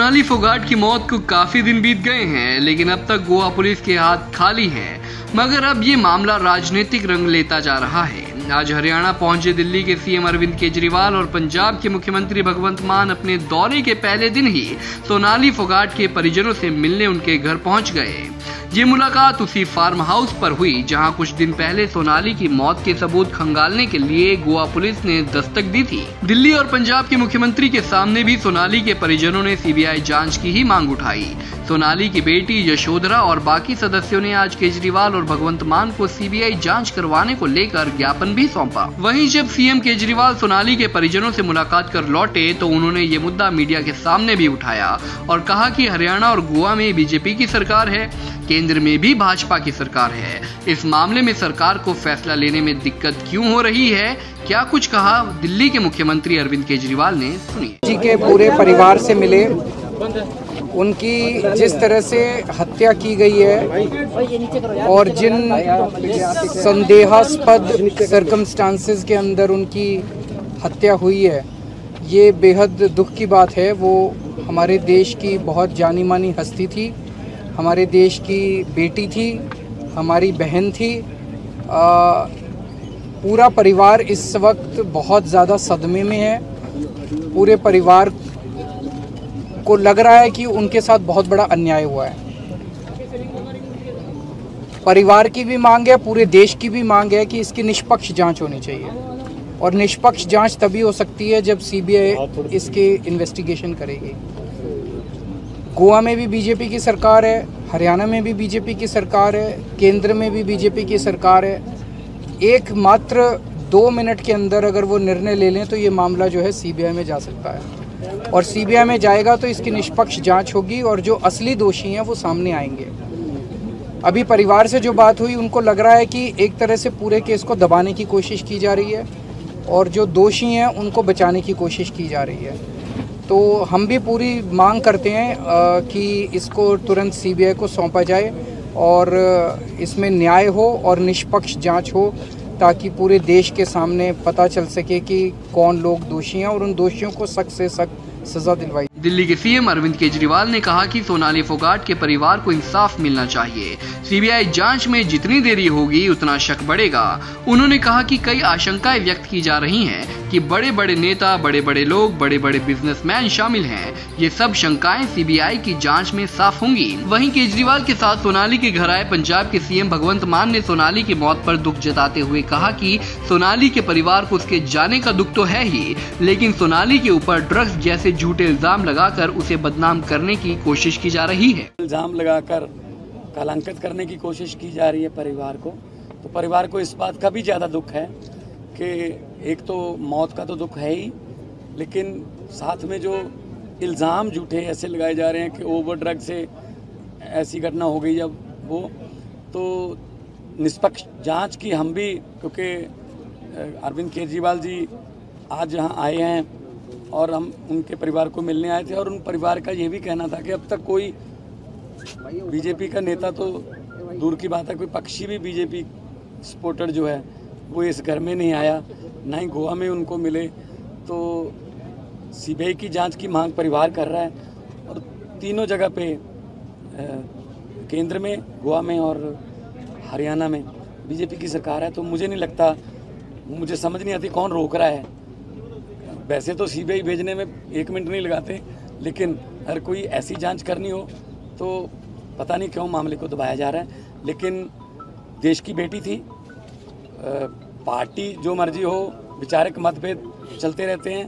सोनाली फोगाट की मौत को काफ़ी दिन बीत गए हैं, लेकिन अब तक गोवा पुलिस के हाथ खाली है। मगर अब ये मामला राजनीतिक रंग लेता जा रहा है। आज हरियाणा पहुँचे दिल्ली के सीएम अरविंद केजरीवाल और पंजाब के मुख्यमंत्री भगवंत मान अपने दौरे के पहले दिन ही सोनाली फोगाट के परिजनों से मिलने उनके घर पहुँच गए। ये मुलाकात उसी फार्म हाउस पर हुई, जहाँ कुछ दिन पहले सोनाली की मौत के सबूत खंगालने के लिए गोवा पुलिस ने दस्तक दी थी। दिल्ली और पंजाब के मुख्यमंत्री के सामने भी सोनाली के परिजनों ने सीबीआई जाँच की ही मांग उठाई। सोनाली की बेटी यशोधरा और बाकी सदस्यों ने आज केजरीवाल और भगवंत मान को सीबीआई जाँच करवाने को लेकर ज्ञापन भी सौंपा। वहीं जब सीएम केजरीवाल सोनाली के परिजनों से मुलाकात कर लौटे तो उन्होंने ये मुद्दा मीडिया के सामने भी उठाया और कहा कि हरियाणा और गोवा में बीजेपी की सरकार है। केंद्र में भी भाजपा की सरकार है। इस मामले में सरकार को फैसला लेने में दिक्कत क्यों हो रही है? क्या कुछ कहा? दिल्ली के मुख्यमंत्री अरविंद केजरीवाल ने सुनिए। जी के पूरे परिवार से मिले, उनकी जिस तरह से हत्या की गई है और जिन संदेहास्पद सरकमस्टांसेस के अंदर उनकी हत्या हुई है, ये बेहद दुख की बात है। वो हमारे देश की बहुत जानी मानी हस्ती थी। हमारे देश की बेटी थी हमारी बहन थी। आ, पूरा परिवार इस वक्त बहुत ज़्यादा सदमे में है। पूरे परिवार को लग रहा है कि उनके साथ बहुत बड़ा अन्याय हुआ है। परिवार की भी मांग है पूरे देश की भी मांग है कि इसकी निष्पक्ष जाँच होनी चाहिए। और निष्पक्ष जाँच तभी हो सकती है जब सीबीआई इसके इन्वेस्टिगेशन करेगी। गोवा में भी बीजेपी की सरकार है, हरियाणा में भी बीजेपी की सरकार है, केंद्र में भी बीजेपी की सरकार है। एक मात्र दो मिनट के अंदर अगर वो निर्णय ले लें तो ये मामला जो है सीबीआई में जा सकता है। और सीबीआई में जाएगा तो इसकी निष्पक्ष जाँच होगी और जो असली दोषी हैं वो सामने आएँगे। अभी परिवार से जो बात हुई, उनको लग रहा है कि एक तरह से पूरे केस को दबाने की कोशिश की जा रही है और जो दोषी हैं उनको बचाने की कोशिश की जा रही है। तो हम भी पूरी मांग करते हैं कि इसको तुरंत सीबीआई को सौंपा जाए और इसमें न्याय हो और निष्पक्ष जाँच हो, ताकि पूरे देश के सामने पता चल सके कि कौन लोग दोषी हैं और उन दोषियों को सख्त से सख्त सजा दिलवाई दिल्ली के सीएम अरविंद केजरीवाल ने कहा कि सोनाली फोगाट के परिवार को इंसाफ मिलना चाहिए। सीबीआई जाँच में जितनी देरी होगी, उतना शक बढ़ेगा। उन्होंने कहा कि कई आशंकाएँ व्यक्त की जा रही हैं कि बड़े बड़े नेता बड़े बड़े लोग बड़े बड़े बिजनेसमैन शामिल हैं। ये सब शंकाएँ सीबीआई की जाँच में साफ़ होंगी। वहीं केजरीवाल के साथ सोनाली के घर आए पंजाब के सीएम भगवंत मान ने सोनाली की मौत पर दुख जताते हुए कहा कि सोनाली के परिवार को उसके जाने का दुख तो है ही, लेकिन सोनाली के ऊपर ड्रग्स जैसे झूठे इल्ज़ाम लगाकर उसे बदनाम करने की कोशिश की जा रही है। इल्ज़ाम लगाकर कलंकित करने की कोशिश की जा रही है परिवार को। तो परिवार को इस बात का भी ज़्यादा दुख है कि एक तो मौत का तो दुख है ही, लेकिन साथ में जो इल्ज़ाम झूठे ऐसे लगाए जा रहे हैं कि ओवर ड्रग से ऐसी घटना हो गई जब वो तो निष्पक्ष जाँच की हम भी, क्योंकि अरविंद केजरीवाल जी आज यहाँ आए हैं और हम उनके परिवार को मिलने आए थे और उन परिवार का ये भी कहना था कि अब तक कोई बीजेपी का नेता तो दूर की बात है, कोई पक्षी भी बीजेपी सपोर्टर जो है, वो इस घर में नहीं आया, ना ही गोवा में उनको मिले। तो सीबीआई की जाँच की मांग परिवार कर रहा है और तीनों जगह पे केंद्र में, गोवा में और हरियाणा में बीजेपी की सरकार है तो मुझे नहीं लगता, मुझे समझ नहीं आती कौन रोक रहा है। वैसे तो सीबीआई भेजने में एक मिनट नहीं लगाते, लेकिन अगर कोई ऐसी जाँच करनी हो तो पता नहीं क्यों मामले को दबाया जा रहा है। लेकिन देश की बेटी थी पार्टी जो मर्ज़ी हो, विचारक मतभेद चलते रहते हैं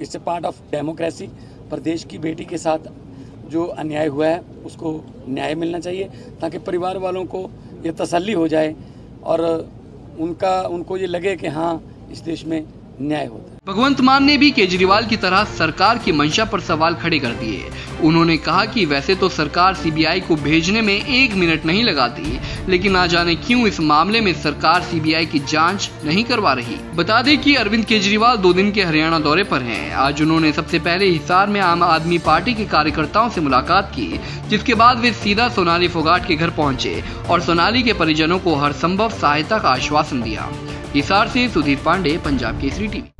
it's a part of democracy पर देश की बेटी के साथ जो अन्याय हुआ है, उसको न्याय मिलना चाहिए, ताकि परिवार वालों को ये तसल्ली हो जाए और उनका, उनको ये लगे कि हाँ इस देश में न्याय होता है। भगवंत मान ने भी केजरीवाल की तरह सरकार की मंशा पर सवाल खड़े कर दिए। उन्होंने कहा कि वैसे तो सरकार सीबीआई को भेजने में एक मिनट नहीं लगाती, लेकिन ना जाने क्यों इस मामले में सरकार सीबीआई की जाँच नहीं करवा रही। बता दें कि अरविंद केजरीवाल दो दिन के हरियाणा दौरे पर हैं। आज उन्होंने सबसे पहले हिसार में आम आदमी पार्टी के कार्यकर्ताओं से मुलाकात की, जिसके बाद वे सीधा सोनाली फोगाट के घर पहुँचे और सोनाली के परिजनों को हर संभव सहायता का आश्वासन दिया। हिसार से सुधीर पांडे, पंजाब केसरी टीवी।